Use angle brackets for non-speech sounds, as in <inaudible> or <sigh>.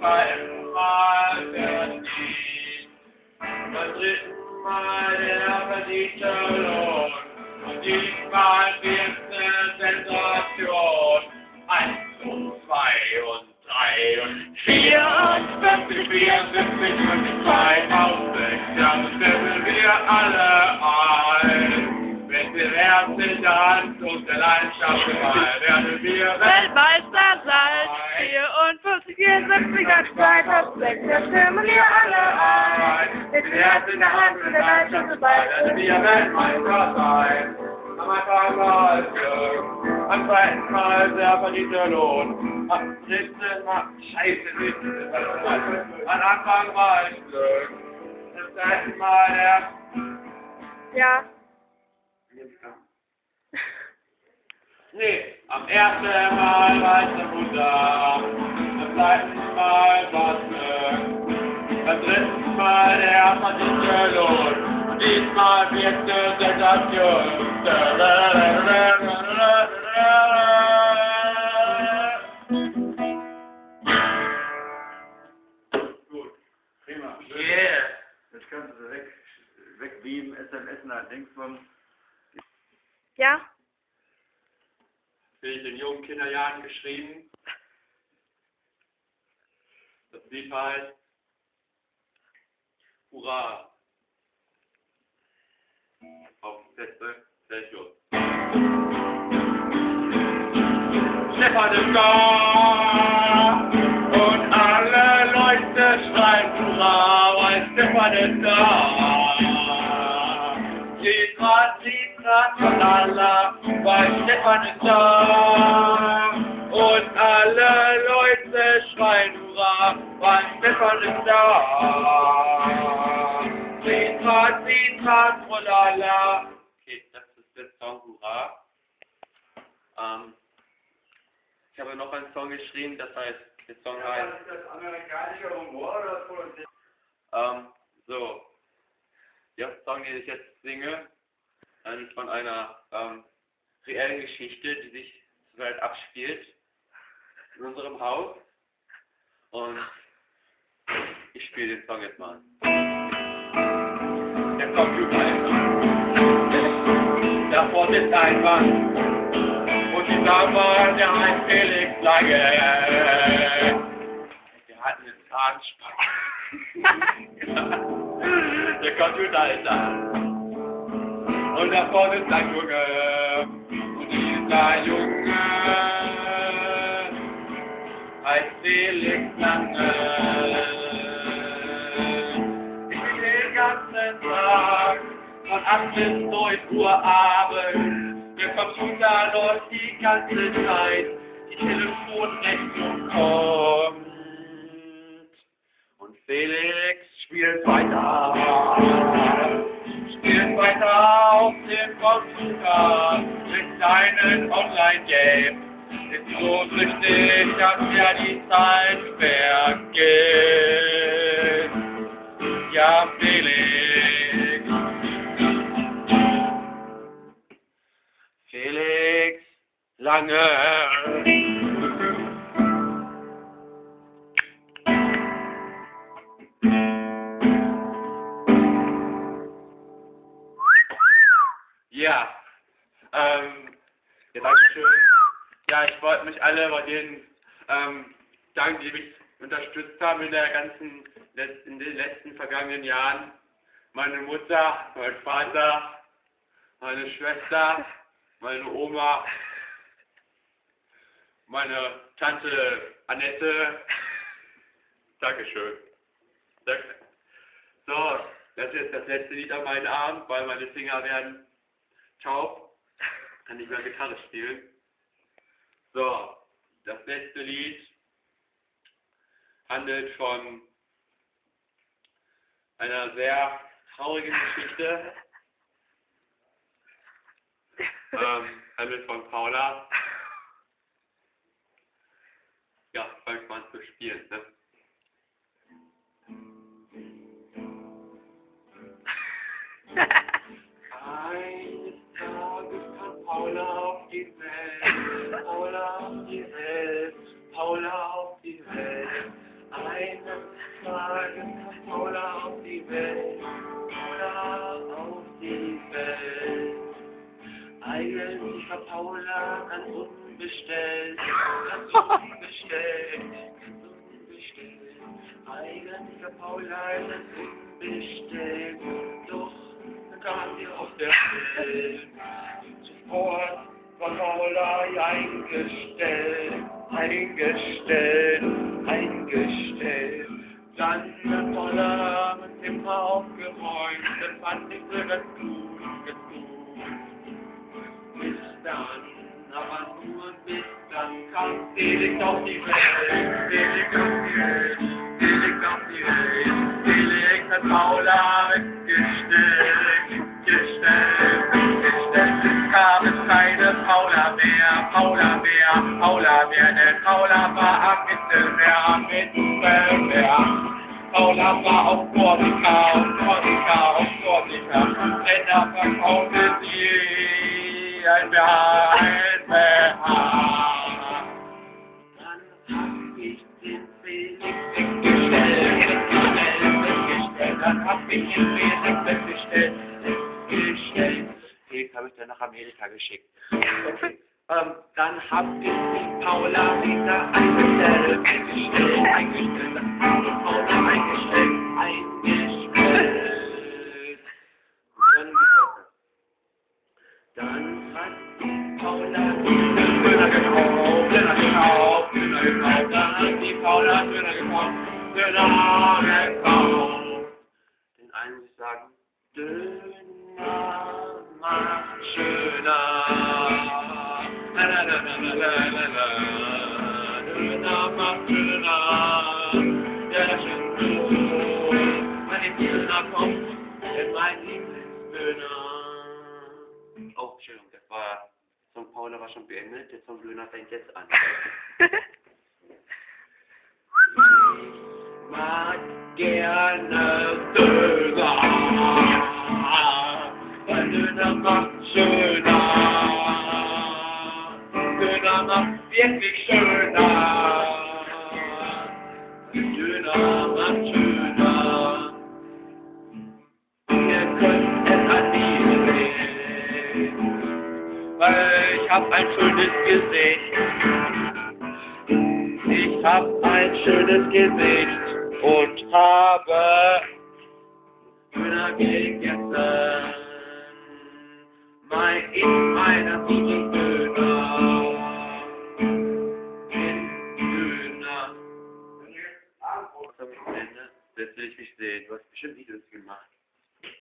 Beim verdient. Beim dritten der verdiente Lohn. Und diesmal wird's eine Sensation. Eins zwei und drei und vier und 50, 74, 50, 2000. Jahre stimmen wir alle ein. Wenn wir Herz in der Hand und der Leidenschaft dabei, werden wir. 54, 74, 2006, da stimmen wir alle ein. Mit Herz in der Hand und der Leidenschaft dabei. werden wir Weltmeister sein. Am Anfang Mal Glück, am zweiten Mal der verdiente Lohn. Am dritten Mal, scheiße, nicht, am Anfang Mal Glück, am zweiten Mal der Ja. Nee, am ersten Mal war es ein Wunder, am zweiten Mal Glück, beim dritten Mal der verdiente Lohn. Und diesmal wird es Sensation. Gut, prima. Yeah. Jetzt kannst du weg, wegbeamen, SMS nach Dingsbums. Ja. Bin ich in jungen Kinderjahren geschrieben. Heißt Hurra. Auf Sätze, Celsius. Stefan ist da und alle Leute schreien Hurra, weil Stefan ist da. Liedrat, Liedrat von Allah, weil Stefan ist da. Und alle Leute schreien Hurra, ist da. Liedrat von Allah. Okay, das ist der Song Hurra. Ähm, ich habe noch einen Song geschrieben, das heißt, der Song heißt, ist das amerikanische Humor oder das Politik? ähm, so, der Song, den ich jetzt singe, ist von einer ähm, reellen Geschichte, die sich zurzeit abspielt in unserem Haus. Und ich spiele den Song jetzt mal. Der Computer ist an. Davor sitzt ein Mann. Und die Dame, <laughs> der heißt Felix Lange. Der hat eine Zahnspange. Der Computer ist an. Und davor sitzt ein Junge. Und dieser Junge heißt Felix Lange. 8 bis 9 Uhr abends. Der Computer läuft die ganze Zeit. Die Telefonrechnung kommt. Und Felix spielt weiter. Spielt weiter auf dem Computer mit seinen Online-Games. Ist so süchtig, dass er die Zeit vergisst. Ja, ähm, ja, danke schön. Ja, ich wollte mich alle bei denen ähm, danken, die mich unterstützt haben in der ganzen, in den letzten vergangenen Jahren. Meine Mutter, mein Vater, meine Schwester, meine Oma, meine Tante Annette. Dankeschön. Danke. So, das ist jetzt das letzte Lied an meinen Abend, weil meine Finger werden taub. Kann nicht mehr Gitarre spielen. So, das letzte Lied handelt von einer sehr traurigen Geschichte. ähm, handelt von Paula. Ja, fang ich mal an zu spielen. Ne? sagen, Mola auf die Welt, Mola auf die Welt. Eigentlich war Paula ganz unbestellt, ganz unbestellt, ganz unbestellt. Eigentlich war Paula an ganz bestellt, doch dann kam sie auf der Welt. Zuvor war Paula eingestellt, eingestellt, eingestellt. Dann hat Paula mit dem aufgeräumt, das fand ich so ganz gut, ganz gut. Bis dann, aber nur bis dann kam Felix auf die Welt, Felix auf die Welt, Felix auf die Welt. Felix hat Paula weggestellt, gestellt, gestellt. Es gab es keine Paula mehr, Paula mehr, Paula mehr, denn Paula war am Mittelmeer, am Mittelmeer. Paula war auf Korsika, auf Korsika, auf Korsika. Denn da verkaufte sie ein BH, ein BH. Dann hab ich den Felix weggestellt, weggestellt, weggestellt. Dann hab ich den Felix weggestellt, weggestellt. Felix habe ich dann nach Amerika geschickt. Okay. <laughs> Ähm, dann hab ich die Paula wieder eingestellt, eingestellt, eingestellt. Paula eingestellt, eingestellt. Dann dann hat die Paula Döner gekauft, Döner gekauft, Döner gekauft. Dann hat die Paula Döner gekauft, Döner gekauft. Den einen sagen, Döner macht schöner. Oh, Entschuldigung, das war, Song Paula war schon beendet, der Song Döner fängt jetzt an. <laughs> Ich mag gerne Döner, wirklich schöner. Döner macht schöner. Ihr könnt es an mir sehen, weil ich hab ein schönes Gesicht. Ich hab ein schönes Gesicht und habe Döner gegessen. Mein, in meiner Döner. Döner. Jetzt will ich mich sehen. Du hast bestimmt Videos gemacht.